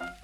you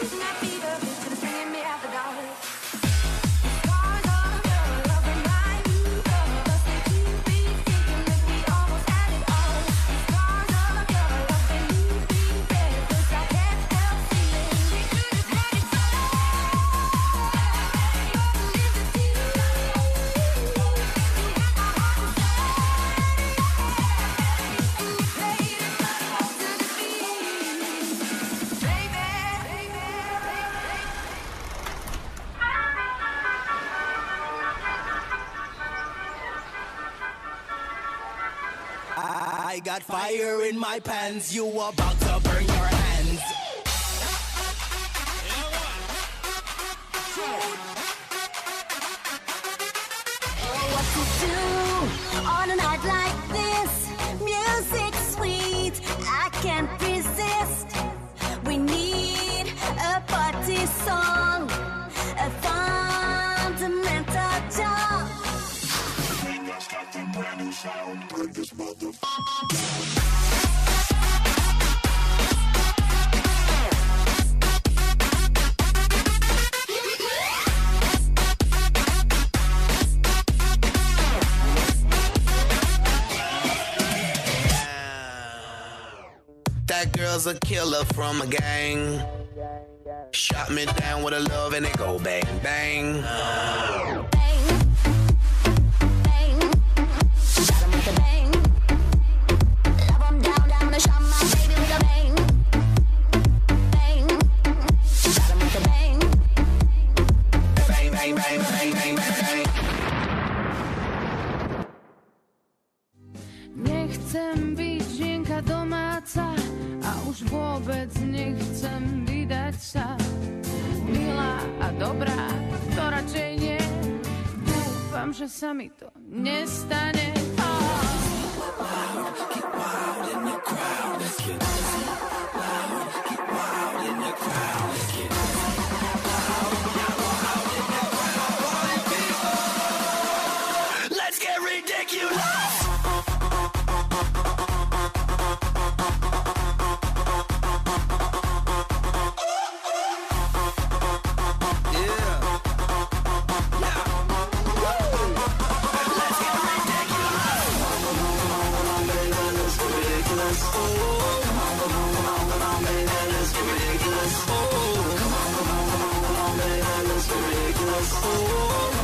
Reaching that got fire in my pants. You about to burn your hands. what to do on a night like this. Music sweet, I can't resist. We need a party song, a fundamental jump. That girl's a killer from a gang. Shot me down with a love and it go bang bang. Bang bang bang bang bang bang bang. Nie chcę być dźwięka do a už vôbec nechcem vydať sa. Milá a dobrá, to radšej nie. Dúfam, že sa mi to nestane. oh.